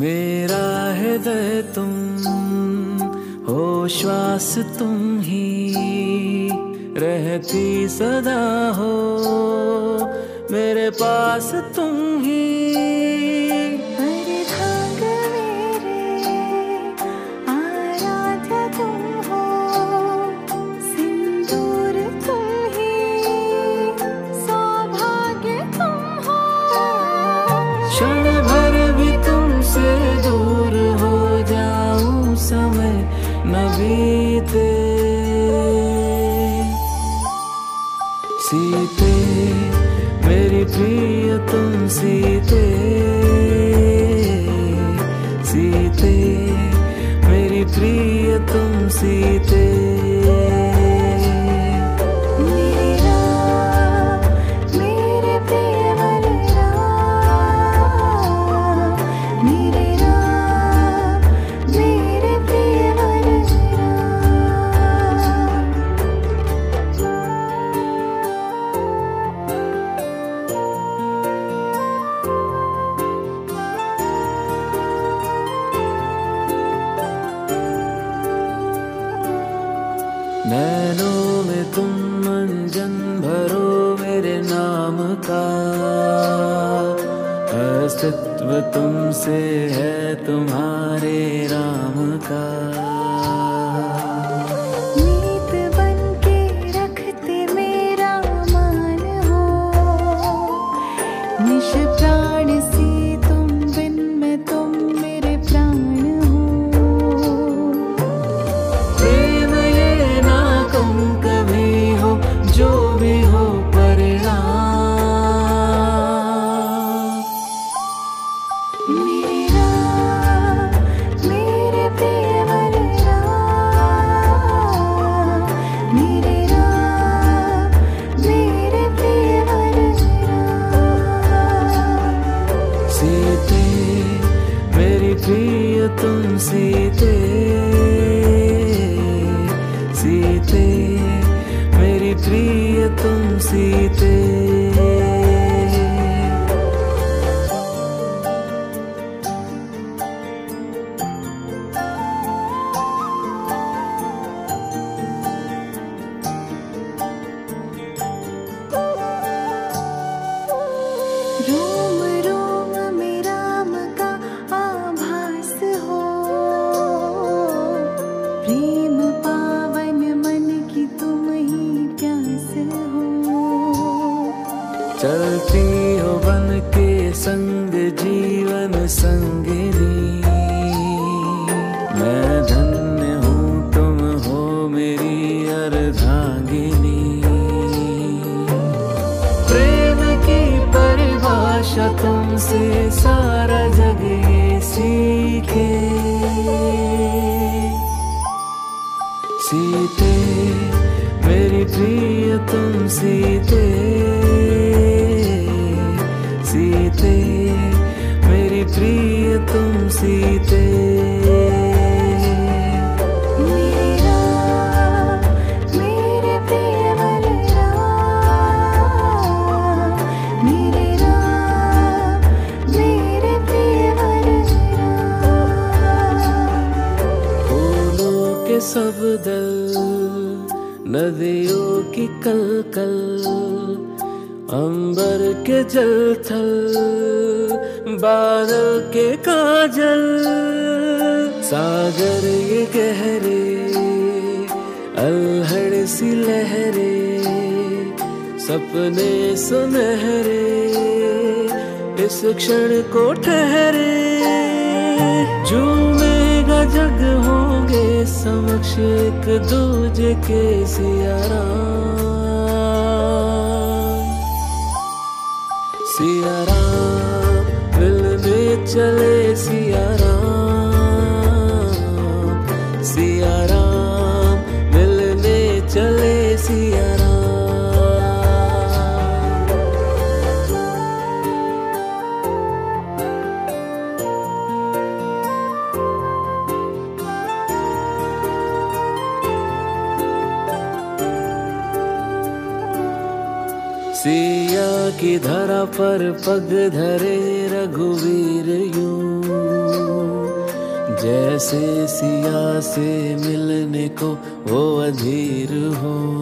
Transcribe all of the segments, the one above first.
मेरा हृदय तुम हो श्वास तुम ही। रहती सदा हो मेरे पास तुम सीते मेरी प्रिय तुम सीते सीते मेरी प्रिय तुम सीते। नैनों में तुम मंजन भरो मेरे नाम का। अस्तित्व तुमसे है तुम्हारे राम का। सीते सीते मेरी प्रिय तुम सीते चलती हो बन के संग जीवन संगिनी। मैं धन्य हूँ तुम हो मेरी अर्धांगिनी। प्रेम की परिभाषा तुमसे सारा जग ये सीखे। सीते, मेरी प्रिय तुम सीते। सीते सीते। सब दल नदियों की कल कल अंबर के जल थल, बादल के काजल। सागर ये गहरे, अल्हड़ सी लहरे, सपने सुनहरे, इस क्षण को ठहरे। झूमेगा जग होंगे समक्ष एक दूजे के सियारा राम मिलने चले सिया सिया की धरा पर पग धरे रघुवीर यूँ। जैसे सिया से मिलने को वो अधीर हो।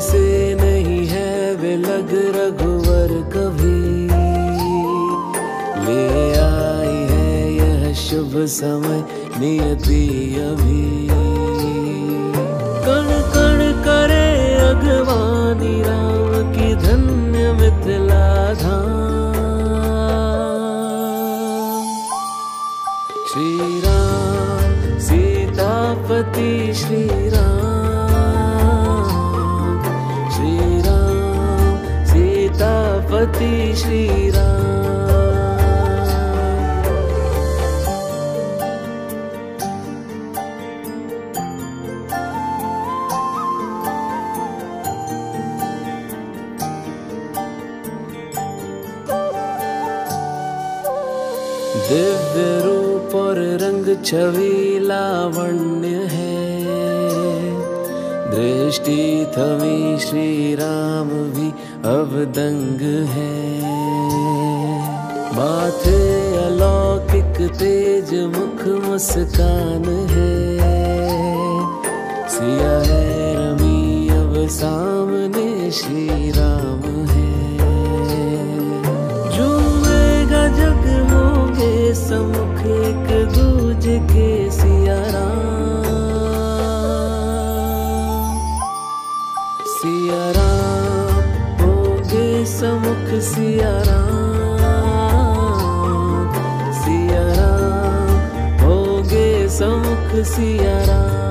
से नहीं है वे लग रघुवर कभी। ले आई है यह शुभ समय नियति अभी। प्रजापति श्रीराम। श्रीराम सीतापति श्रीराम। राम रूप और रंग छवि लावण्य है। दृष्टि थमी श्री राम भी अब दंग है। माथे अलौकिक तेज मुख मुस्कान है। सिया है रमी अब सामने श्री राम है। समुख एक दूजे के सियारा। सियारा, होंगे समुख सियारा। सियारा सिया होंगे समुख सिया राम